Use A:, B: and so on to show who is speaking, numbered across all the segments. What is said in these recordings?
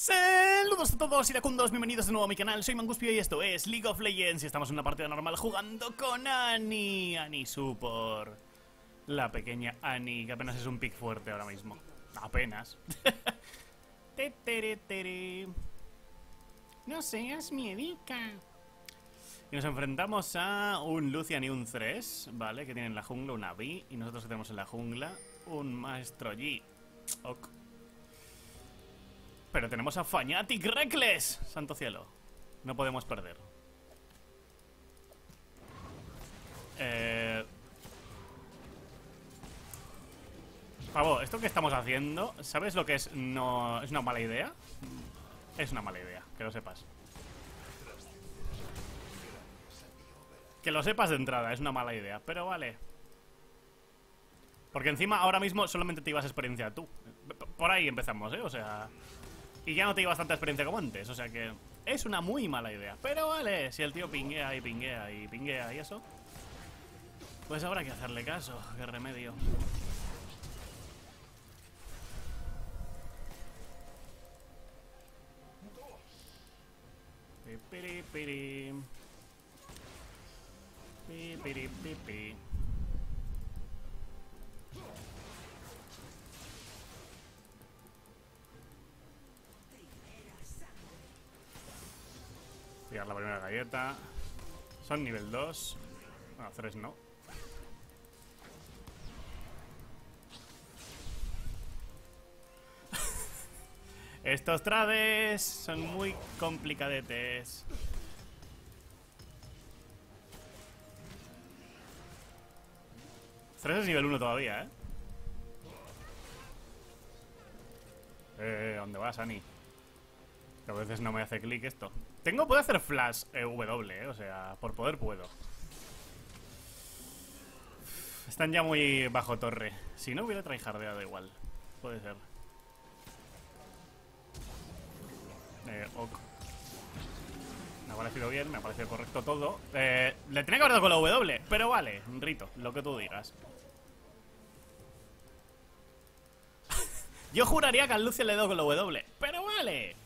A: Saludos a todos iracundos, bienvenidos de nuevo a mi canal, soy Manguspio y esto es League of Legends y estamos en una partida normal jugando con Annie, Annie Supor La pequeña Annie, que apenas es un pick fuerte ahora mismo, apenas. No seas miedica y nos enfrentamos a un Lucian y un Thresh, ¿vale? Que tienen en la jungla una B y nosotros que tenemos en la jungla un Maestro G. Ok. Pero tenemos a Fanatic Reckless. Santo cielo. No podemos perder. Eh... Pavo, esto que estamos haciendo, ¿sabes lo que es? No, ¿Es una mala idea? Es una mala idea, que lo sepas. Que lo sepas de entrada, es una mala idea, pero vale. Porque encima ahora mismo solamente te ibas experiencia tú. Por ahí empezamos, ¿eh? O sea... Y ya no te llevas tanta experiencia como antes, o sea que es una muy mala idea. Pero vale, si el tío pinguea y pinguea y pinguea y eso, pues habrá que hacerle caso, qué remedio. Piri. Piri, galleta. Son nivel 2. Bueno, 3 no. Estos trades son muy complicadetes. Tres es nivel 1 todavía, ¿eh? Eh, ¿dónde vas, Ani? Que a veces no me hace clic esto. Tengo, puedo hacer flash eh, W, eh, o sea, por poder puedo. Están ya muy bajo torre. Si no hubiera tryhardeado igual. Puede ser. Eh, ok. Me ha parecido bien, me ha parecido correcto todo. Eh, le tenía que haber dado con la W, pero vale, Rito, lo que tú digas. Yo juraría que al Lucio le he dado con la W, pero vale.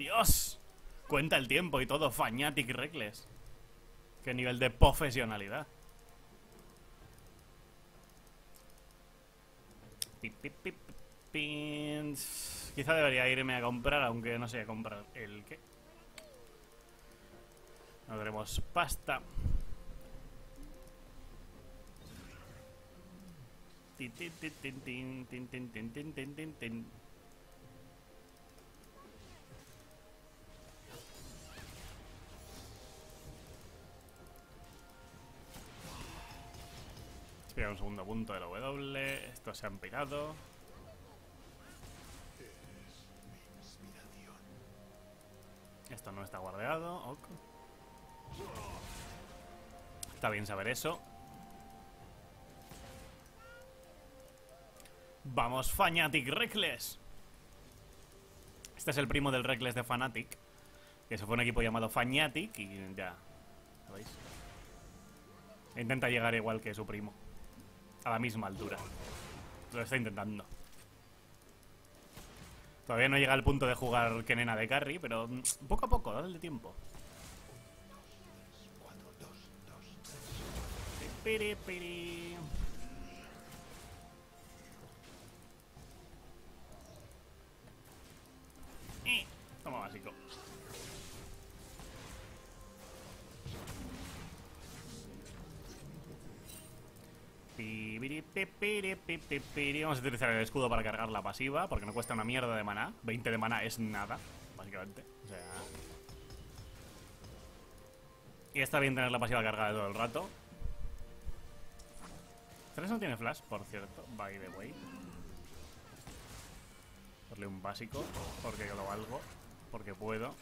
A: Dios. Cuenta el tiempo y todo. Fanatic Reckless. Qué nivel de profesionalidad. Quizá debería irme a comprar, aunque no sé a comprar el qué. No tenemos pasta. Tin, un segundo punto de la W. Estos se han pirado. Esto no está guardeado. Está bien saber eso. Vamos, Fanatic Reckless. Este es el primo del Reckless de Fanatic. Que se fue un equipo llamado Fanatic y ya. ¿Lo veis? Intenta llegar igual que su primo a la misma altura. Lo está intentando. Todavía no llega al punto de jugar que nena de carry, pero mm, poco a poco, dadle tiempo. Piri, piri. Eh, toma básico. Vamos a utilizar el escudo para cargar la pasiva, porque no cuesta una mierda de maná. 20 de maná es nada, básicamente. O sea... Y está bien tener la pasiva cargada todo el rato. Tres no tiene flash, por cierto, by the way. Darle un básico, porque yo lo valgo, porque puedo.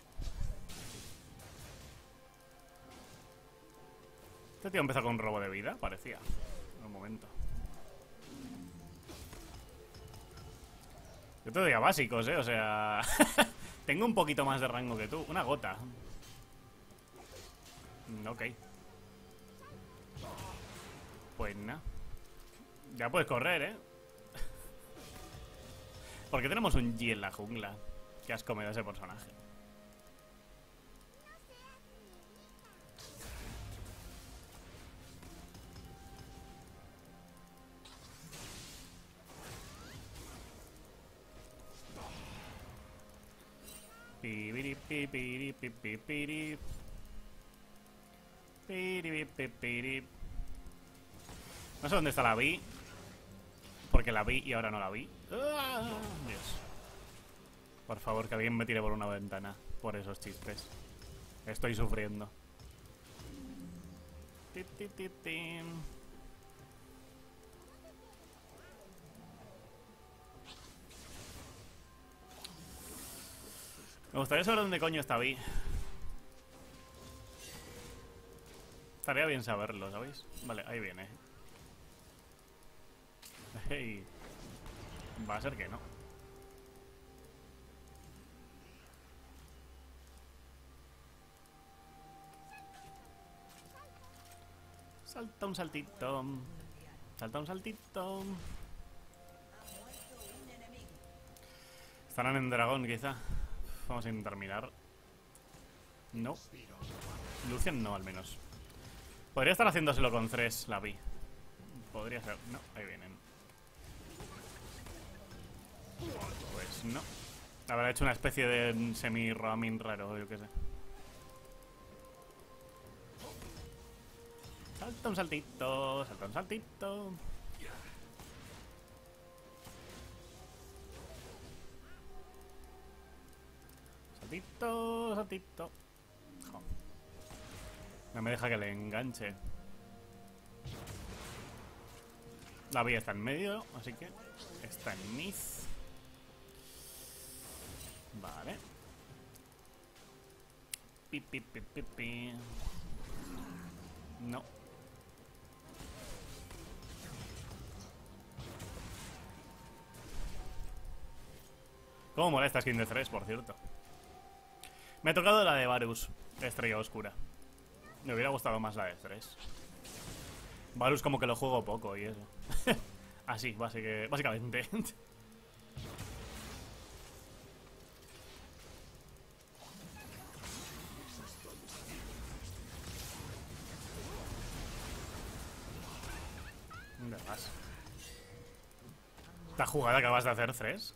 A: Este tío empezó con un robo de vida, parecía un momento. Yo te doy básicos, eh, o sea... Tengo un poquito más de rango que tú. Una gota. Mm, ok. Pues nada. Ya puedes correr, ¿eh? ¿Por qué tenemos un G en la jungla? Qué asco me da ese personaje. No sé dónde está la vi. Porque la vi y ahora no la vi. ¡Ah! Dios. Por favor, que alguien me tire por una ventana. Por esos chistes. Estoy sufriendo. Me gustaría saber dónde coño está Vi. Estaría bien saberlo, ¿sabéis? Vale, ahí viene. Hey. Va a ser que no. Salta un saltito. Salta un saltito. Estarán en dragón, quizá. Vamos a intentar mirar. No. Lucian no, al menos. Podría estar haciéndoselo con tres, la vi. Podría ser. No, ahí vienen. Pues no. Habrá hecho una especie de semi-roaming raro, yo qué sé. Salta un saltito, salta un saltito. Saltito, saltito. No me deja que le enganche. La vía está en medio, así que está en Miz. Vale. Pi, pi, pi, pi. No. ¿Cómo mola esta skin de 3, por cierto? Me ha tocado la de Varus, Estrella Oscura. Me hubiera gustado más la de 3. Varus como que lo juego poco y eso. Así, básica- básicamente. ¿Dónde vas? ¿Esta jugada acabas de hacer, Tres?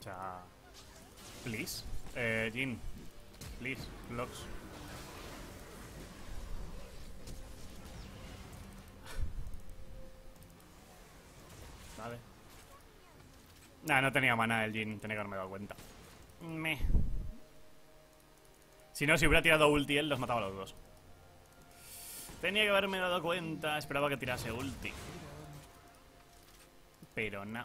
A: O sea... Please. Eh, Jin. Please. Blocks. Vale. Nah, no tenía mana el Jin, tenía que haberme dado cuenta. Me. Si no, si hubiera tirado ulti él, los mataba a los dos. Tenía que haberme dado cuenta, esperaba que tirase ulti. Pero no.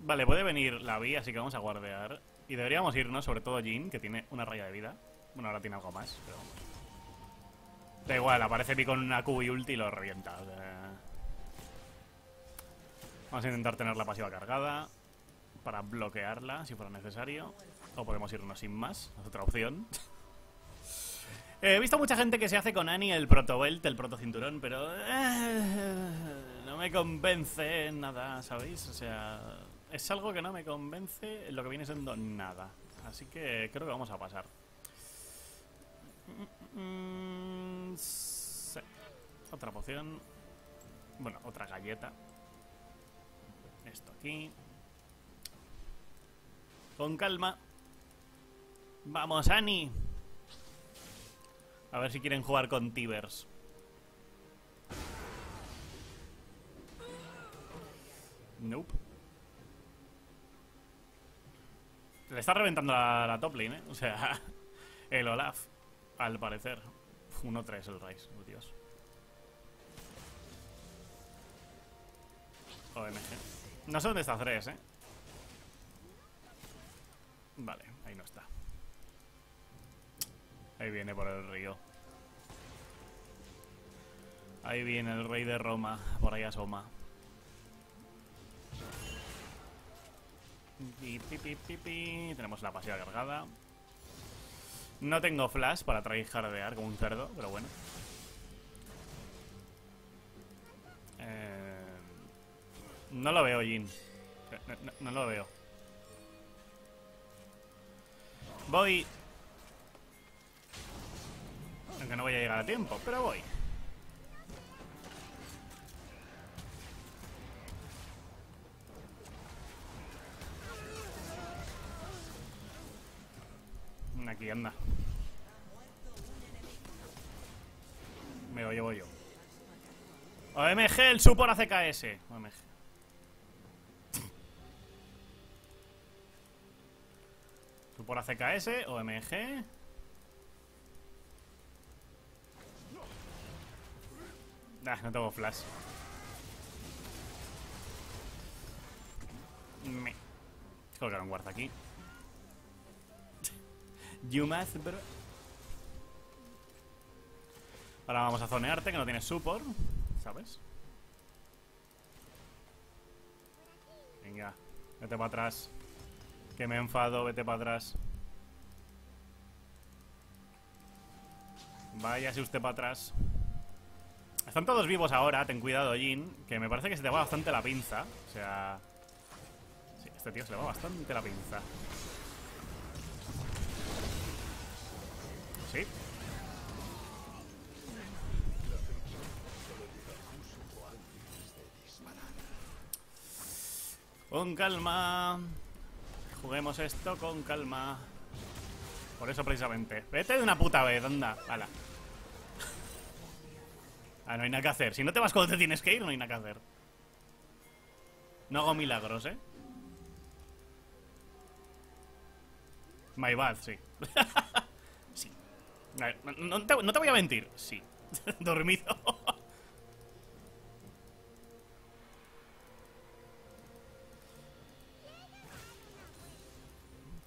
A: Vale, puede venir la Vi, así que vamos a guardear. Y deberíamos irnos, sobre todo Jin, que tiene una raya de vida. Bueno, ahora tiene algo más, pero. Da igual, aparece Vi con una Q y ulti y lo revienta. o sea. Vamos a intentar tener la pasiva cargada para bloquearla si fuera necesario. O podemos irnos sin más, es otra opción. He visto mucha gente que se hace con Annie el protobelt, el protocinturón, pero eh, no me convence nada, ¿sabéis? O sea, es algo que no me convence en lo que viene siendo nada. Así que creo que vamos a pasar. Mm. Otra poción. Bueno, otra galleta. Esto aquí. Con calma. Vamos, Annie. A ver si quieren jugar con Tibers. Nope. Le está reventando la, la top lane, ¿eh? O sea, el Olaf, al parecer. 1-3 el Rice, oh Dios. OMG. No sé dónde está 3, ¿eh? Vale, ahí no está. Ahí viene por el río. Ahí viene el rey de Roma, por ahí asoma. Pi, pi, pi. Tenemos la pasiva cargada. No tengo flash para tryhardear como un cerdo, pero bueno. Eh, no lo veo, Jin. No, no- no lo veo. Voy. Aunque no voy a llegar a tiempo, pero voy. Me lo llevo yo. OMG, el support hace KS. OMG. Support hace KS, OMG. No tengo flash. Me. Colgar un guarda aquí. You must, bro. Ahora vamos a zonearte, que no tienes support. ¿Sabes? Venga, vete para atrás. Que me enfado, vete para atrás. Váyase usted para atrás. Están todos vivos ahora, ten cuidado, Jin. Que me parece que se te va bastante la pinza. O sea. Sí, este tío se le va bastante la pinza. Con calma. Juguemos esto con calma. Por eso precisamente. Vete de una puta vez, anda. Hala. Ah, no hay nada que hacer. Si no te vas cuando te tienes que ir, no hay nada que hacer. No hago milagros, ¿eh? My bad, sí. A ver, no, te, no te voy a mentir. Sí. Dormido.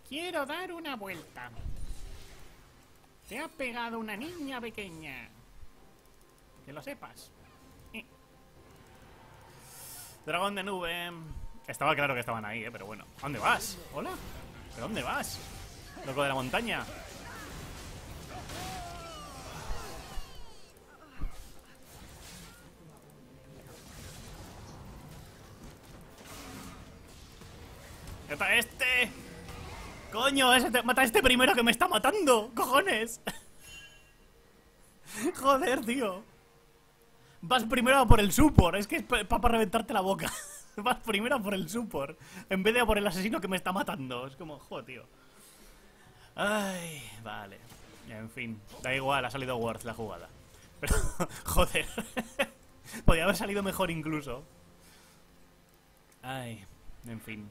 A: Quiero dar una vuelta. Te ha pegado una niña pequeña. Que lo sepas. Eh. Dragón de nube. Estaba claro que estaban ahí, eh, pero bueno. ¿A dónde vas? ¿Hola? ¿Pero dónde vas? Loco de la montaña. ¡Mata a este primero que me está matando! ¡Cojones! Joder, tío. Vas primero por el support. Es que es para reventarte la boca. Vas primero por el support. En vez de por el asesino que me está matando. Es como, joder, tío. Ay, vale. En fin. Da igual, ha salido worth la jugada. Pero, joder. Podría haber salido mejor incluso. Ay, en fin.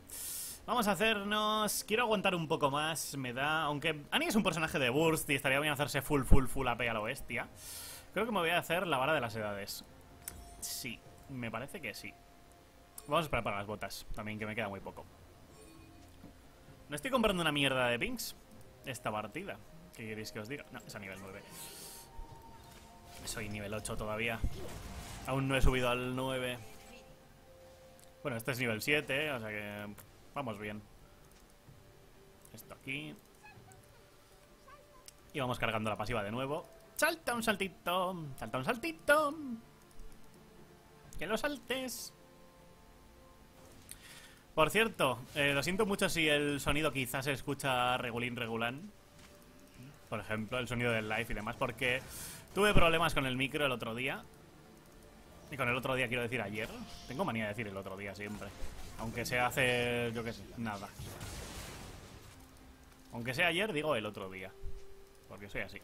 A: Vamos a hacernos... Quiero aguantar un poco más, me da... Aunque Annie es un personaje de burst y estaría bien hacerse full, full, full AP a lo bestia. Creo que me voy a hacer la vara de las edades. Sí, me parece que sí. Vamos a esperar para las botas, también que me queda muy poco. No estoy comprando una mierda de pings esta partida. ¿Qué queréis que os diga? No, es a nivel 9. Soy nivel 8 todavía. Aún no he subido al 9. Bueno, este es nivel 7, o sea que vamos bien. Esto aquí. Y vamos cargando la pasiva de nuevo. Salta un saltito, salta un saltito. Que lo saltes. Por cierto, eh, lo siento mucho si el sonido quizás se escucha regulín regulán. Por ejemplo, el sonido del live y demás, porque tuve problemas con el micro el otro día. Y con el otro día quiero decir ayer. Tengo manía de decir el otro día siempre. Aunque sea hace, yo qué sé, nada. Aunque sea ayer, digo el otro día. Porque soy así.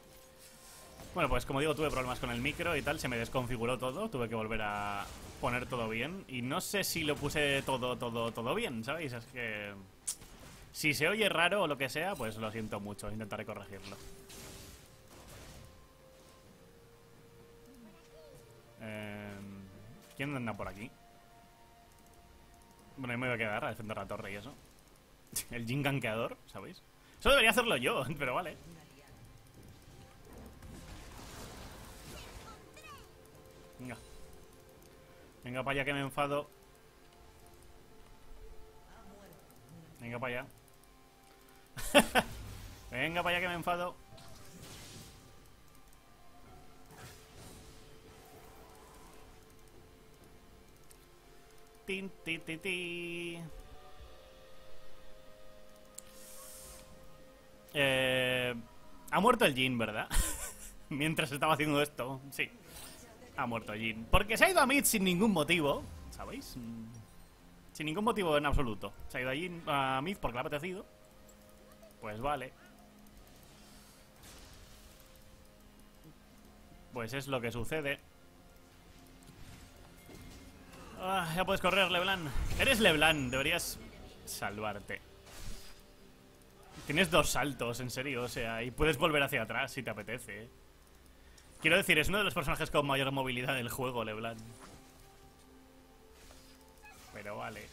A: Bueno, pues como digo, tuve problemas con el micro y tal, se me desconfiguró todo, tuve que volver a poner todo bien. Y no sé si lo puse todo, todo, todo bien, ¿sabéis? Es que... Si se oye raro o lo que sea, pues lo siento mucho, intentaré corregirlo. Eh, ¿Quién anda por aquí? Bueno, yo me voy a quedar a defender la torre y eso. El Jin gankeador, ¿sabéis? Eso debería hacerlo yo, pero vale. Venga. Venga para allá que me enfado. Venga para allá. Venga para allá que me enfado. Eh, ha muerto el Jin, ¿verdad? Mientras estaba haciendo esto, sí. Ha muerto el Jin. Porque se ha ido a mid sin ningún motivo, ¿sabéis? Mm, sin ningún motivo en absoluto. Se ha ido a, Jin, a mid porque le ha apetecido. Pues vale. Pues es lo que sucede. Ah, ya puedes correr, Leblanc. Eres Leblanc, deberías salvarte. Tienes dos saltos, en serio, o sea, y puedes volver hacia atrás si te apetece. Quiero decir, es uno de los personajes con mayor movilidad del juego, Leblanc. Pero vale.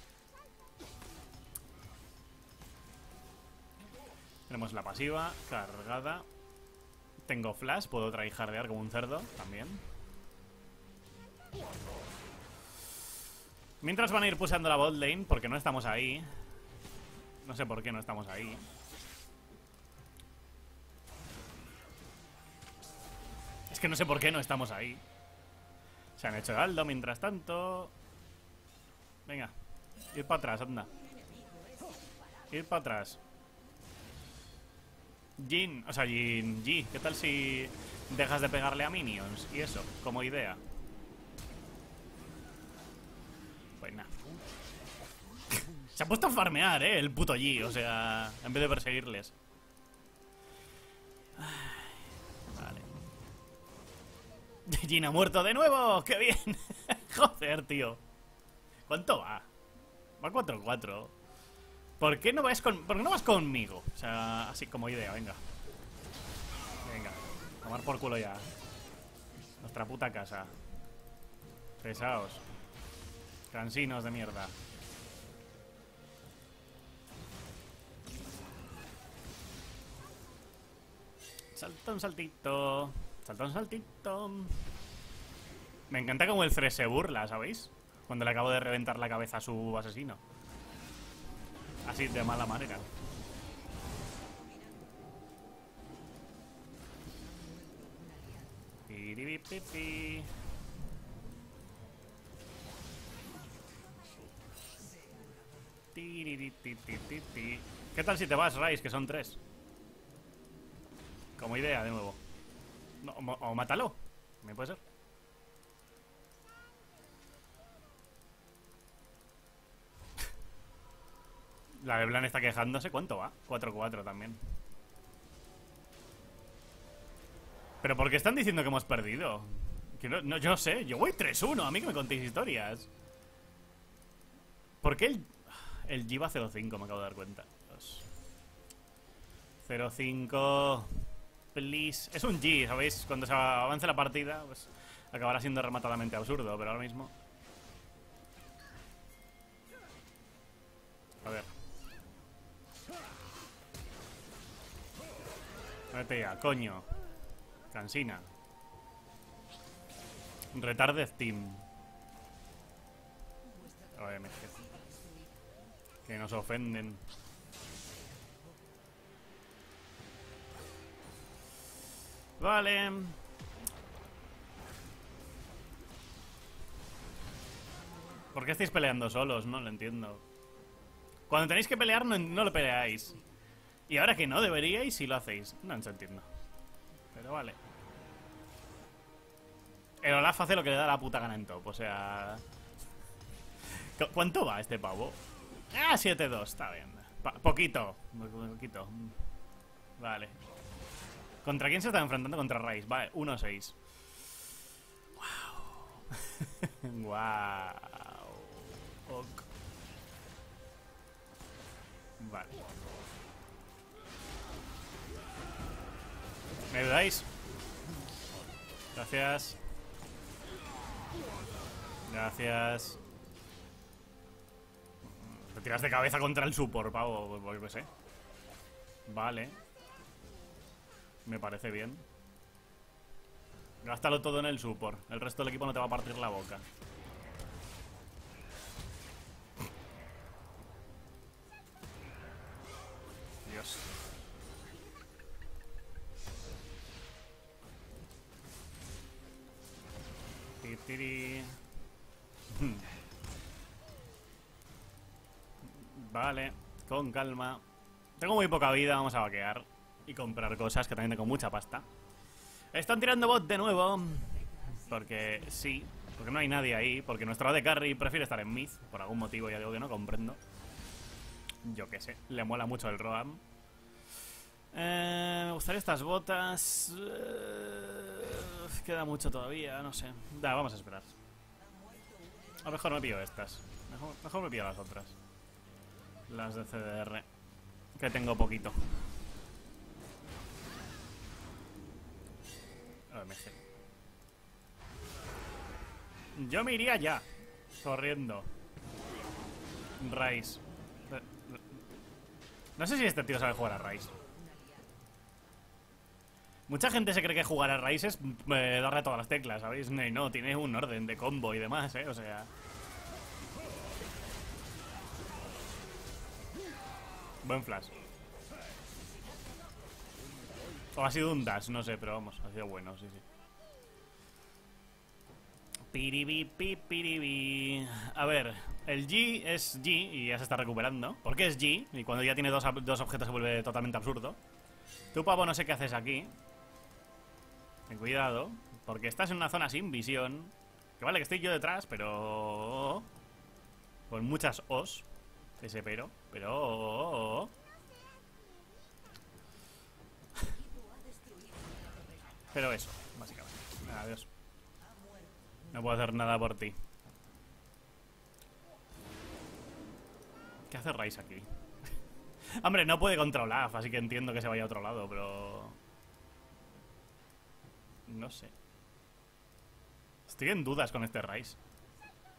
A: Tenemos la pasiva, cargada. Tengo flash, puedo tryhardear como un cerdo también. Mientras van a ir pulsando la bot lane, porque no estamos ahí. No sé por qué no estamos ahí. Es que no sé por qué no estamos ahí. Se han hecho Aldo mientras tanto. Venga, ir para atrás, anda. Ir para atrás. Jin, o sea, Jin, G, ¿qué tal si dejas de pegarle a minions? Y eso, como idea. Se ha puesto a farmear, eh, el puto G, o sea, en vez de perseguirles. Vale. Jin ha muerto de nuevo, ¡qué bien! Joder, tío. ¿Cuánto va? Va 4-4. ¿Por qué no vas con, ¿por qué no vas conmigo? O sea, así como idea, venga. Venga, tomar por culo ya. Nuestra puta casa. Pesaos. Cansinos de mierda. Salta un saltito. Salta un saltito. Me encanta como el Thresh se burla, ¿sabéis? Cuando le acabo de reventar la cabeza a su asesino. Así, de mala manera. ¿Qué tal si te vas, Rice? Que son tres. Como idea, de nuevo. o, mátalo. ¿Me puede ser? La de Blan está quejándose. ¿Cuánto va? 4-4 también. ¿Pero por qué están diciendo que hemos perdido? Que no, yo no sé. Yo voy 3-1. A mí que me contéis historias. ¿Por qué el, el G va 0-5? Me acabo de dar cuenta. 0-5. Please. Es un G, ¿sabéis? Cuando se avance la partida, pues acabará siendo rematadamente absurdo. Pero ahora mismo... A ver. Vete ya, coño. Cansina. Retarde Steam. Obviamente. Que nos ofenden. Vale. ¿Por qué estáis peleando solos? No lo entiendo. Cuando tenéis que pelear, no, no lo peleáis. Y ahora que no deberíais, si lo hacéis. No se entiendo. Pero vale. El Olaf hace lo que le da la puta gana en top, o sea... ¿Cuánto va este pavo? Ah, 7-2, está bien. poquito, poquito. Vale. ¿Contra quién se está enfrentando? Contra Rice. Vale, 1-6. Wow. wow. Vale. ¿Me ayudáis? Gracias. Gracias. Tiras de cabeza contra el support, pavo, pues sé. Vale. Me parece bien. Gástalo todo en el support. El resto del equipo no te va a partir la boca. Dios. Vale, con calma. Tengo muy poca vida, vamos a vaquear. y comprar cosas que también tengo mucha pasta. Están tirando bot de nuevo. Porque sí, porque no hay nadie ahí. Porque nuestro AD Carry prefiere estar en mid. Por algún motivo, ya digo que no comprendo. Yo qué sé, le mola mucho el Roam. Eh, me gustaría estas botas. Eh, queda mucho todavía, no sé. Da, vamos a esperar. A lo mejor me pillo estas. Mejor, mejor me pillo las otras. Las de CDR. Que tengo poquito. OMG. Yo me iría ya. Corriendo. Rice. No sé si este tío sabe jugar a Rice. Mucha gente se cree que jugar a Rice es eh, darle a todas las teclas, ¿sabéis? No, no, tiene un orden de combo y demás, ¿eh? O sea... Buen flash. O ha sido un dash, no sé, pero vamos, ha sido bueno, sí, sí. Piribi, piribi. A ver, el G es G y ya se está recuperando. ¿Por qué es G? Y cuando ya tiene dos, dos objetos se vuelve totalmente absurdo. Tú, pavo, no sé qué haces aquí. Ten cuidado, porque estás en una zona sin visión. Que vale que estoy yo detrás, pero... Con muchas os. Ese pero. Pero... Pero eso, básicamente. Adiós. No puedo hacer nada por ti. ¿Qué hace Rice aquí? Hombre, no puede controlar, así que entiendo que se vaya a otro lado, pero... No sé. Estoy en dudas con este Rice.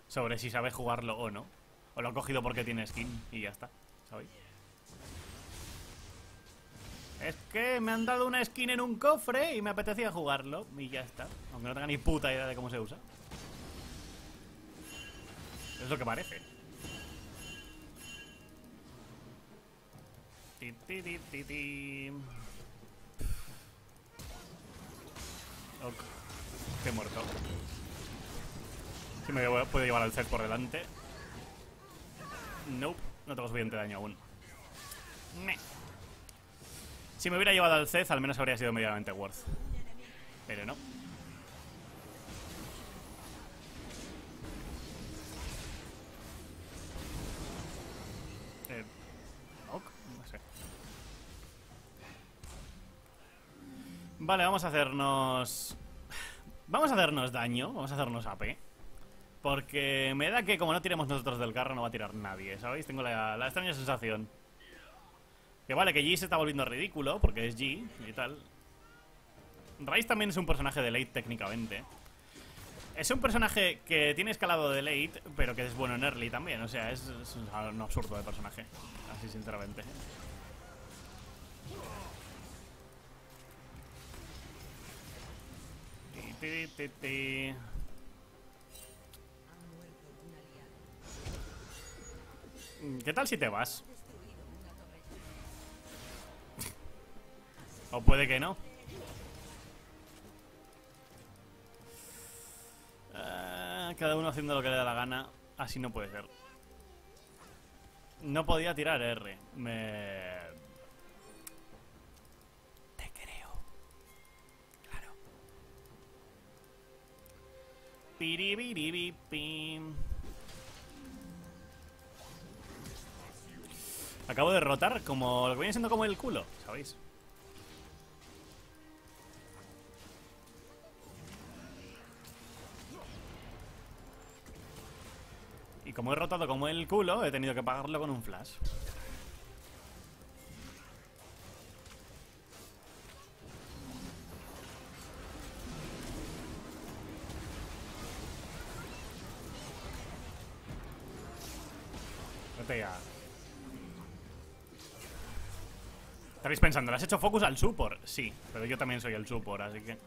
A: Sobre si sabe jugarlo o no. O lo ha cogido porque tiene skin y ya está. ¿Sabéis? Es que me han dado una skin en un cofre y me apetecía jugarlo y ya está. Aunque no tenga ni puta idea de cómo se usa. Es lo que parece. Ti, ti. Ok. Que muerto. Si me puedo llevar al set por delante. Nope. No tengo suficiente daño aún. Si me hubiera llevado al Cez, al menos habría sido medianamente worth. Pero no. Eh, no sé. Vale, vamos a hacernos... Vamos a hacernos daño, vamos a hacernos AP. Porque me da que como no tiremos nosotros del carro no va a tirar nadie, ¿sabéis? Tengo la, extraña sensación. Que vale, que G se está volviendo ridículo, porque es G y tal. Rice también es un personaje de late técnicamente. Es un personaje que tiene escalado de late, pero que es bueno en early también. O sea, es, un absurdo de personaje. Así sinceramente. ¿Qué tal si te vas? O puede que no. Eh, cada uno haciendo lo que le da la gana. Así no puede ser. No podía tirar R. Me... Te creo. Claro. Piribiribipim. Acabo de rotar como lo que viene siendo como el culo, ¿sabéis? Y como he rotado como el culo, he tenido que pagarlo con un flash. Pensando, ¿le has hecho focus al support? Sí, pero yo también soy el support, así que...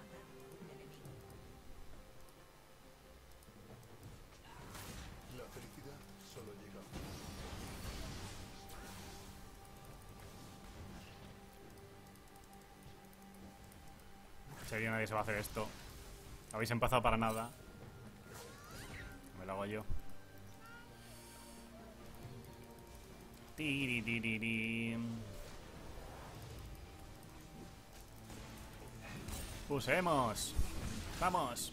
A: serio nadie se va a hacer esto. Habéis empezado para nada. Me lo hago yo. Pusemos. Vamos.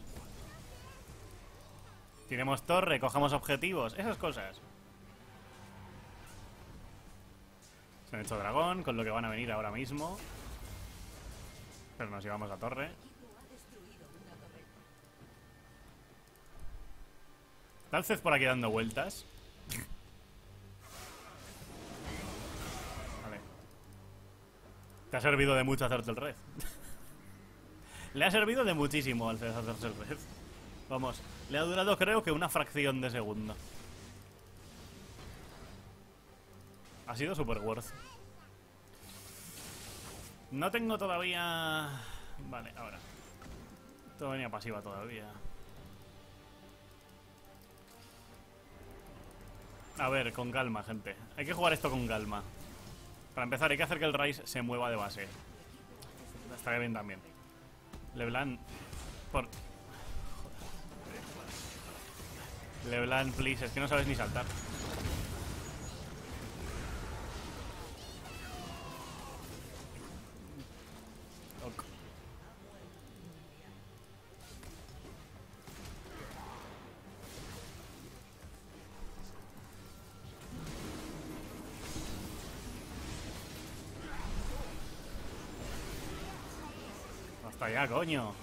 A: Tiremos torre, cojamos objetivos, esas cosas. Se han hecho dragón, con lo que van a venir ahora mismo. Pero nos llevamos a torre. Tal vez por aquí dando vueltas. Vale. Te ha servido de mucho hacerte el red. le ha servido de muchísimo al el red. Vamos, le ha durado creo que una fracción de segundo. Ha sido super worth. No tengo todavía... Vale, ahora. Todo venía pasiva todavía. A ver, con calma, gente. Hay que jugar esto con calma. Para empezar, hay que hacer que el Rice se mueva de base. Estaría bien también. Leblanc... Por... Leblanc, please. Es que no sabes ni saltar. Ya, coño.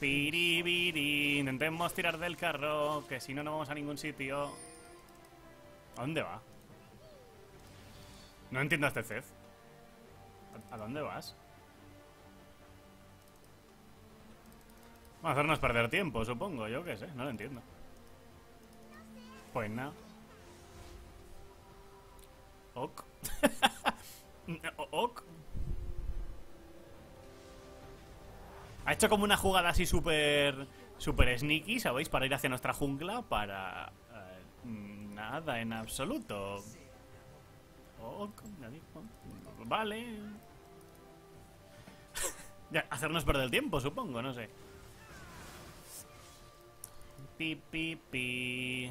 A: Piribiri, intentemos tirar del carro, que si no, no vamos a ningún sitio. ¿A dónde va? No entiendo este Cez. ¿A, ¿A dónde vas? Vamos a hacernos perder tiempo, supongo, yo qué sé, no lo entiendo. Pues nada. Ok. ok. Ha hecho como una jugada así súper... Súper sneaky, ¿sabéis? Para ir hacia nuestra jungla, para... eh, nada en absoluto. Ok, Vale. hacernos perder el tiempo, supongo, no sé. Pi, pi, pi.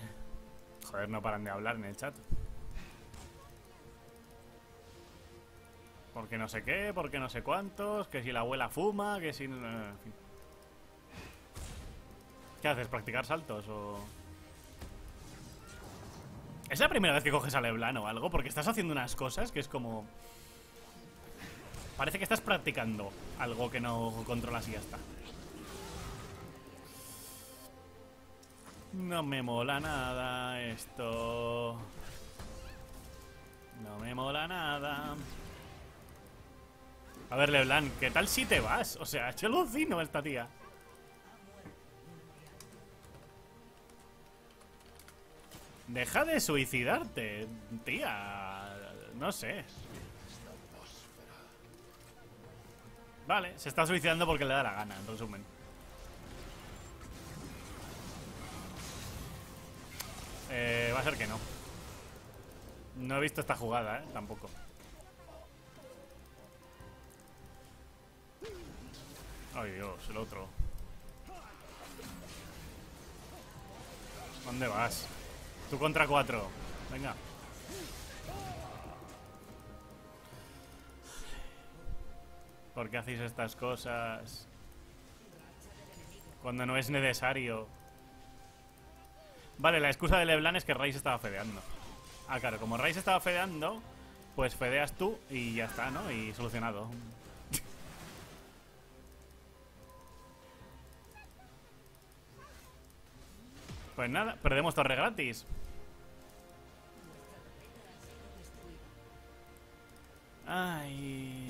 A: Joder, no paran de hablar en el chat. Porque no sé qué, porque no sé cuántos, que si la abuela fuma, que si... en fin. ¿Qué haces? ¿Practicar saltos o...? ¿Es la primera vez que coges a Leblanc o algo? Porque estás haciendo unas cosas que es como... Parece que estás practicando algo que no controlas y ya está. No me mola nada esto. No me mola nada. A ver, Leblanc, ¿qué tal si te vas? O sea, yo alucino esta tía. Deja de suicidarte, tía. No sé. Vale, se está suicidando porque le da la gana, en resumen. Eh, va a ser que no. No he visto esta jugada, eh, tampoco. Ay Dios, el otro. ¿Dónde vas? Tú contra cuatro. Venga. ¿Por qué hacéis estas cosas? Cuando no es necesario. Vale, la excusa de Leblanc es que Rice estaba fedeando. Ah, claro, como Rice estaba fedeando, pues fedeas tú y ya está, ¿no? Y solucionado. Pues nada, perdemos torre gratis. Ay.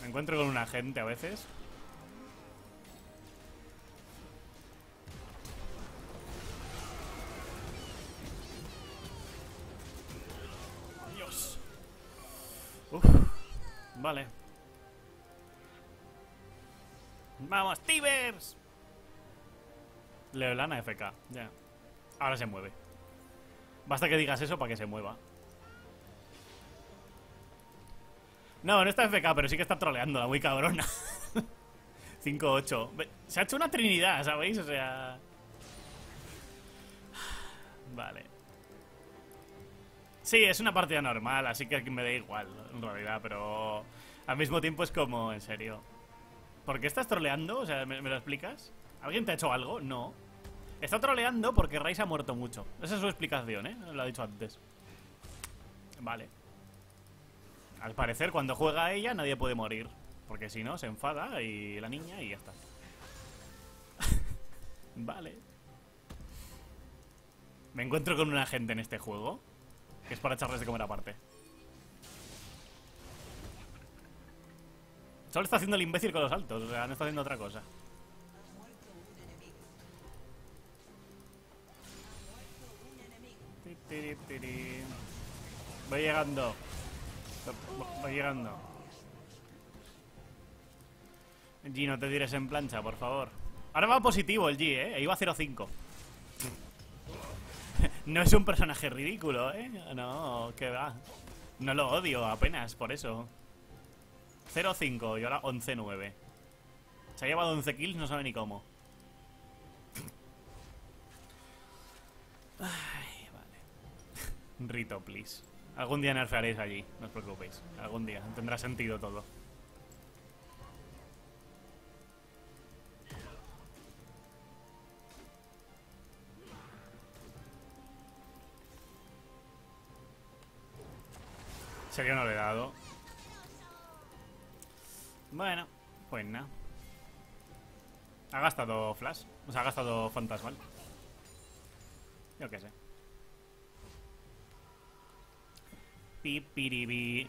A: Me encuentro con una gente a veces. Uf. Vale. Vamos, Tibers. Leolana FK, ya. Ahora se mueve. Basta que digas eso para que se mueva. No, no está FK, pero sí que está troleándola, muy cabrona. 5-8. Ve, Se ha hecho una trinidad, ¿sabéis? O sea... Vale. Sí, es una partida normal, así que me da igual, en realidad, pero al mismo tiempo es como, en serio. ¿Por qué estás troleando? O sea, ¿me, me lo explicas? ¿Alguien te ha hecho algo? No. Está troleando porque Rice ha muerto mucho. Esa es su explicación, ¿eh? Lo ha dicho antes. Vale. Al parecer, cuando juega ella, nadie puede morir. Porque si no, se enfada y la niña y ya está. vale. Me encuentro con una gente en este juego que es para echarles de comer aparte. Solo está haciendo el imbécil con los saltos, o sea, no está haciendo otra cosa. Voy llegando. Voy llegando. G, no te tires en plancha, por favor. Ahora va positivo el G, ¿eh? Iba a 0-5. no es un personaje ridículo, ¿eh? No, que va. No lo odio apenas, por eso. 0-5 y ahora 11-9. Se ha llevado 11 kills, no sabe ni cómo. Rito, please. Algún día nerfearéis allí, no os preocupéis. Algún día, tendrá sentido todo. Sería no le he dado. Bueno, pues nada. Ha gastado Flash. O sea, ha gastado Fantasmal. Yo qué sé. Pipiribi.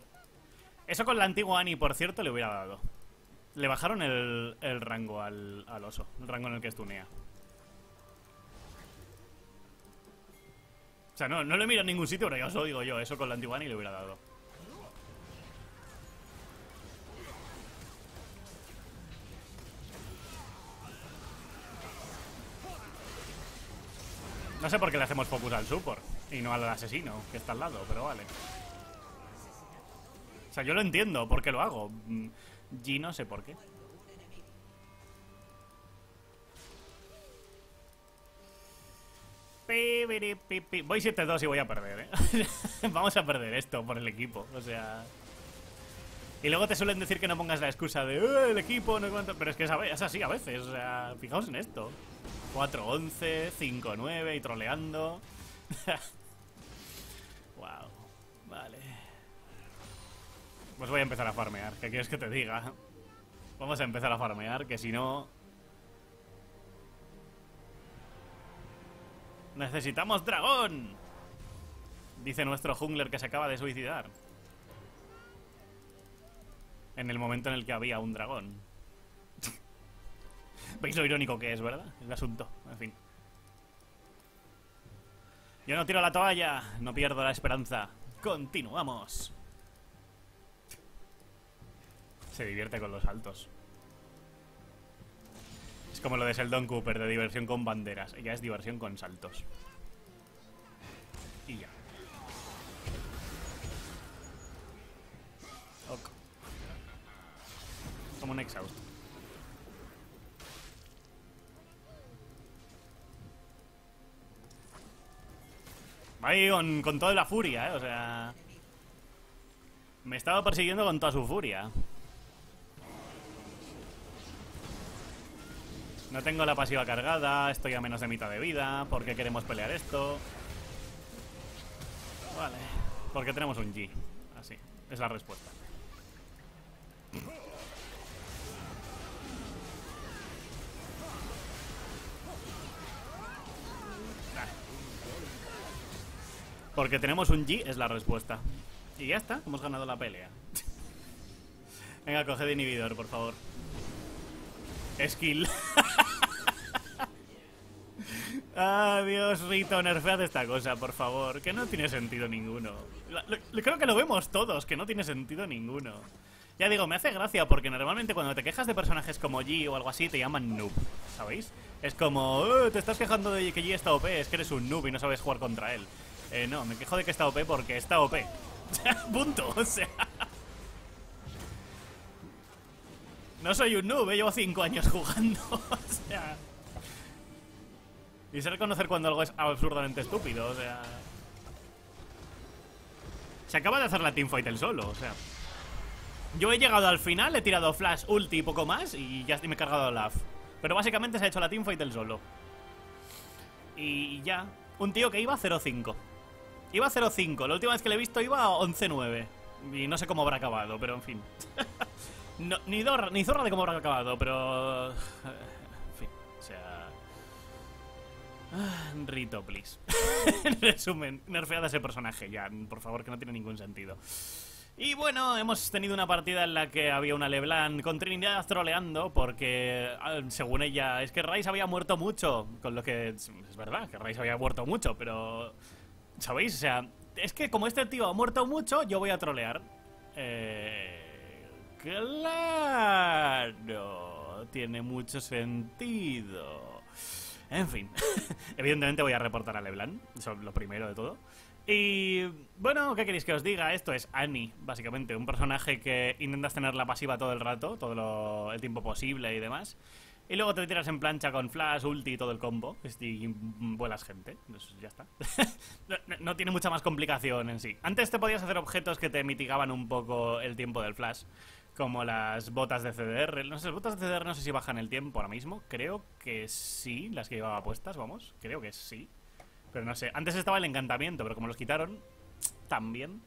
A: Eso con la antigua Annie, por cierto, le hubiera dado. Le bajaron el, rango al, oso. El rango en el que estunea. O sea, no, no lo miro en ningún sitio, pero ya os lo digo yo. Eso con la antigua Annie le hubiera dado. No sé por qué le hacemos focus al support y no al asesino que está al lado, pero vale. O sea, yo lo entiendo por qué lo hago. Mm, G no sé por qué. Voy 7-2 y voy a perder, ¿eh? Vamos a perder esto por el equipo, o sea... Y luego te suelen decir que no pongas la excusa de eh, el equipo, no cuánto... Pero es que es así a veces, o sea, fijaos en esto. 4-11, 5-9 y troleando. wow. Pues voy a empezar a farmear, ¿qué quieres que te diga? Vamos a empezar a farmear, que si no... ¡Necesitamos dragón! Dice nuestro jungler que se acaba de suicidar. En el momento en el que había un dragón. ¿Veis lo irónico que es, verdad? El asunto, en fin. Yo no tiro la toalla, no pierdo la esperanza. Continuamos. Se divierte con los saltos. Es como lo de Sheldon Cooper, de diversión con banderas. Ella es diversión con saltos. Y ya. Ok. Como un exhausto. Ahí con, con toda la furia, ¿eh? O sea... Me estaba persiguiendo con toda su furia. No tengo la pasiva cargada, estoy a menos de mitad de vida. ¿Por qué queremos pelear esto? Vale. Porque tenemos un G. Así, es la respuesta. Porque tenemos un G, es la respuesta. Y ya está, hemos ganado la pelea. Venga, coge de inhibidor, por favor. Skill. Adiós, Rito, nerfead esta cosa, por favor. Que no tiene sentido ninguno. creo que lo vemos todos, que no tiene sentido ninguno. Ya digo, me hace gracia porque normalmente cuando te quejas de personajes como G o algo así te llaman noob, ¿sabéis? Es como, oh, te estás quejando de que G está OP, es que eres un noob y no sabes jugar contra él. Eh, no, me quejo de que está OP porque está OP. Punto, o sea... No soy un noob, eh, llevo 5 años jugando, o sea... Y sé reconocer cuando algo es absurdamente estúpido, o sea... Se acaba de hacer la teamfight el solo, o sea... Yo he llegado al final, he tirado flash, ulti y poco más y ya me he cargado la AF. Pero básicamente se ha hecho la teamfight el solo. Y ya. Un tío que iba 0-5. Iba 0-5. La última vez que le he visto iba 11-9. Y no sé cómo habrá acabado, pero en fin. ni, ni zorra de cómo habrá acabado, pero... En fin, o sea... Ah, Rito, please. en resumen, nerfeada ese personaje ya, por favor, que no tiene ningún sentido. Y bueno, hemos tenido una partida en la que había una Leblanc con Trinidad troleando porque, ah, según ella, es que Rice había muerto mucho, con lo que es verdad, que Rice había muerto mucho, pero... ¿Sabéis? O sea, es que como este tío ha muerto mucho, yo voy a trolear. Eh... Claro, tiene mucho sentido. En fin, evidentemente voy a reportar a Leblanc, eso es lo primero de todo. Y bueno, ¿qué queréis que os diga? Esto es Annie, básicamente, un personaje que intentas tener la pasiva todo el rato, todo el tiempo posible y demás. Y luego te tiras en plancha con flash, ulti y todo el combo. Y vuelas gente. Pues ya está. no, tiene mucha más complicación en sí. Antes te podías hacer objetos que te mitigaban un poco el tiempo del flash. Como las botas de CDR. No sé, las botas de CDR no sé si bajan el tiempo ahora mismo. Creo que sí, las que llevaba puestas, vamos. Creo que sí. Pero no sé, antes estaba el encantamiento, pero como los quitaron, también.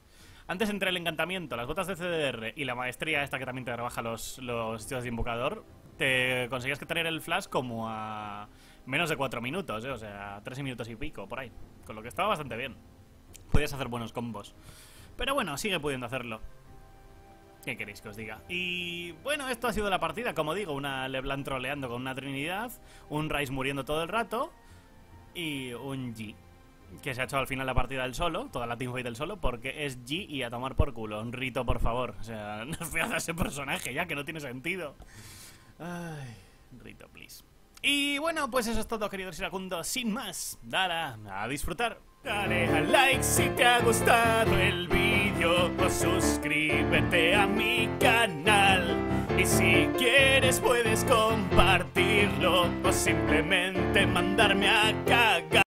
A: Antes entre el encantamiento, las botas de CDR y la maestría esta que también te rebaja los, los hechizos de invocador, te conseguías que tener el flash como a menos de 4 minutos, ¿eh? o sea, 3 minutos y pico, por ahí. Con lo que estaba bastante bien. Podías hacer buenos combos. Pero bueno, sigue pudiendo hacerlo. ¿Qué queréis que os diga? Y bueno, esto ha sido la partida, como digo, una Leblanc troleando con una Trinidad, un Rice muriendo todo el rato, y un G. Que se ha hecho al final la partida del solo, toda la teamfight del solo, porque es G y a tomar por culo. Un rito, por favor. O sea, no feas a ese personaje ya, que no tiene sentido. Ay, rito, please. Y bueno, pues eso es todo, queridos iracundos. Sin más, dale a disfrutar. Dale a like si te ha gustado el vídeo o suscríbete a mi canal. Y si quieres puedes compartirlo o simplemente mandarme acá